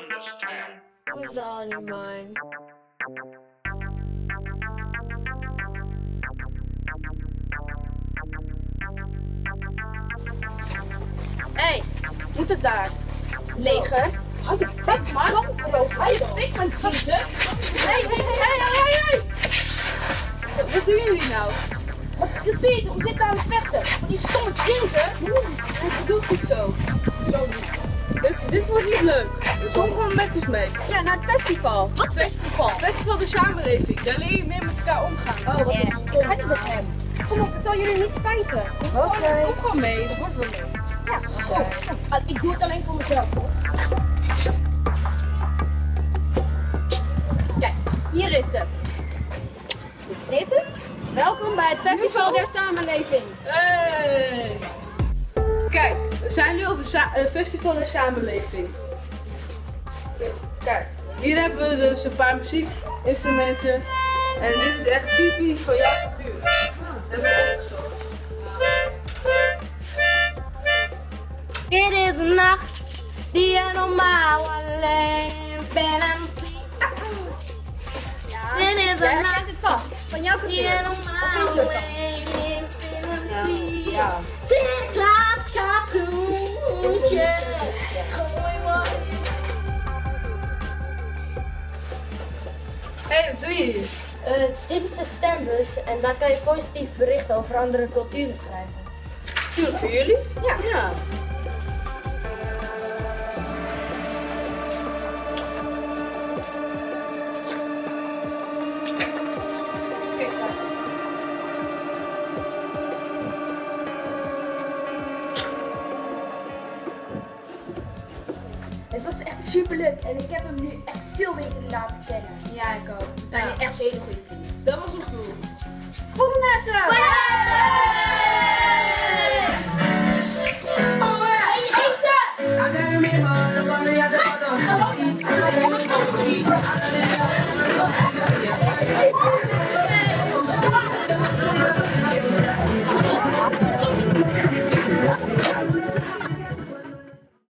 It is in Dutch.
understand. was all in mine. Hé, hey, moet het daar? Negen. Houd de bek, man. Houd je bek, man. Hé, hé, hé, hé, hé. Wat doen jullie nou? Dat zie je, we zitten aan het vechten. Van die stomme zinken. Dat doet niet zo. Zo niet. Dit, dit wordt niet leuk. Kom gewoon met ons mee. Ja, naar het festival. Wat festival? Festival de samenleving. Daar leer je meer met elkaar omgaan. Oh, wat is stom. Ik ga niet met hem. Kom op, het zal jullie niet spijten. Oké. Kom gewoon mee, dat wordt wel leuk. Ja, kom. Ah, Ik doe het alleen voor mezelf, hoor. Kijk, hier is het. Is dit het? Welkom bij het Festival der Samenleving. Hey. Een een festival der samenleving. Kijk, hier hebben we dus een paar muziekinstrumenten. En dit is echt typisch van jouw cultuur. Dat opgezocht. Dit is een nacht die je normaal alleen bent. Dit is een nacht het vast, van jouw die je cultuur. normaal alleen bent. Ja. Hey, hier? Eh, dit is de stembus en daar kan je positief berichten over andere culturen schrijven. Wat voor jullie? Ja. ja. Het was echt super leuk en ik heb hem nu echt veel beter laten kennen. Ja, ik ook. We zijn Ja. echt hele goede vrienden. Dat was ons doel. Goed mensen! Hey, eten! I